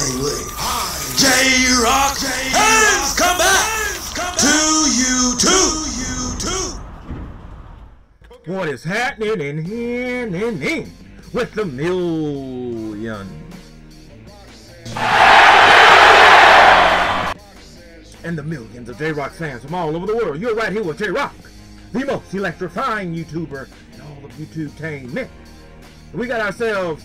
J Rocc has come back to you too. What is happening in here and in with the millions? And the millions of J-Rocc fans from all over the world. You're right here with J-Rocc, the most electrifying YouTuber in all of YouTube Tainment. We got ourselves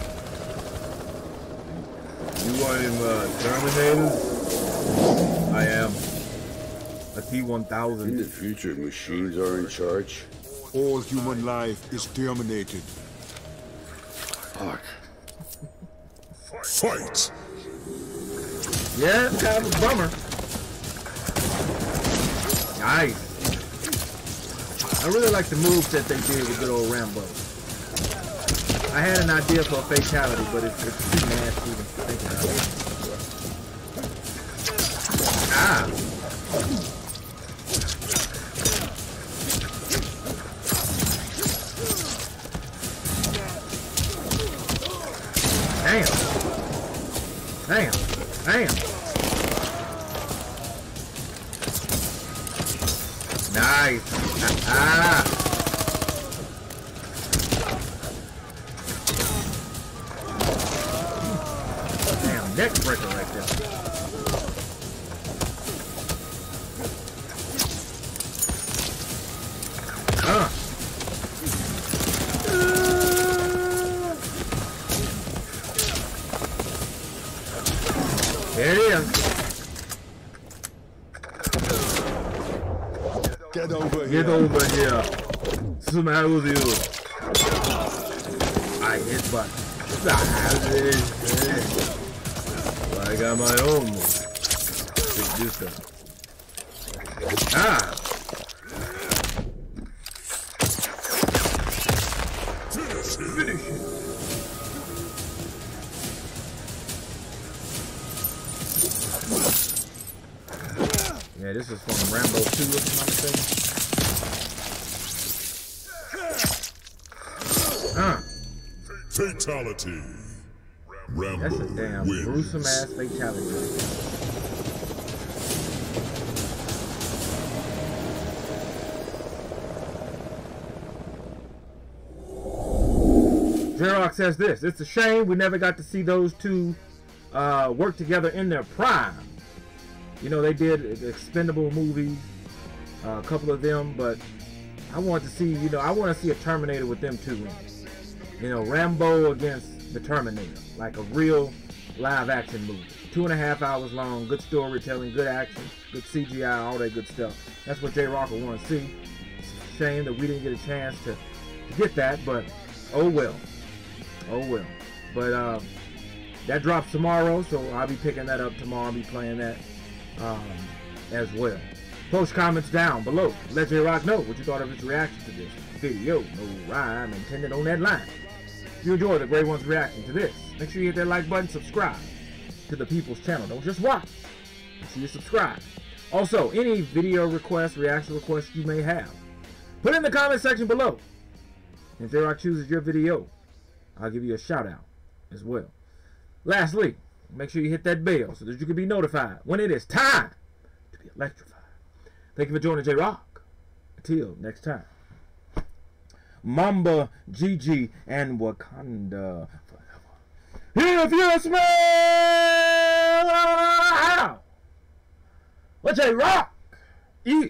You want him uh, Terminators? I am. A T-1000. In the future, machines are in charge. All human life is terminated. Fuck. Fight! Yeah, it's kind of a bummer. Nice. I really like the moves that they did with good old Rambo. I had an idea for a fatality, but it's, it's too nasty to think about. Ah. Damn. Damn. Damn. Nice. Ah. Neck breaker right there. There it is. Get over here. Get over here. With you. I hit but I got my own. Take this. Ah! Yeah, this is from Rambo 2, if I'm not mistaken. Ah, Fatality. Rambo that's a damn wins. gruesome ass fatality. Xerox says this. It's a shame we never got to see those two uh, work together in their prime. You know, they did expendable movies, uh, a couple of them, but I want to see, you know, I want to see a Terminator with them two in. You know, Rambo against the Terminator, like a real live action movie. Two and a half hours long, good storytelling, good action, good CGI, all that good stuff. That's what J Rocker wants to see. It's a shame that we didn't get a chance to, to get that, but oh well. Oh well. But uh, that drops tomorrow, so I'll be picking that up tomorrow. I'll be playing that um, as well. Post comments down below. Let J Rocc know what you thought of his reaction to this video. No rhyme intended on that line. If you enjoy the Great One's reaction to this, make sure you hit that like button, subscribe to the People's Channel. Don't just watch. Make sure you subscribe. Also, any video requests, reaction requests you may have, put in the comment section below. And if Rock chooses your video, I'll give you a shout out as well. Lastly, make sure you hit that bell so that you can be notified when it is time to be electrified. Thank you for joining J Rocc. Until next time. Mamba, Gigi, and Wakanda forever. If you smell what J Rocc is